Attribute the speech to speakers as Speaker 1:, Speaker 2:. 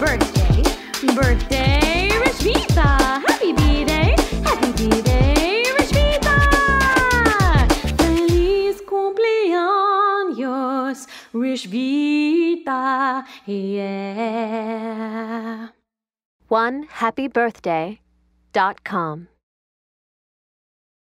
Speaker 1: birthday, birthday, Rashmita. Happy birthday, happy birthday, Rashmita. Feliz cumpleaños, Rashmita. Yeah. One happy birthday dot com.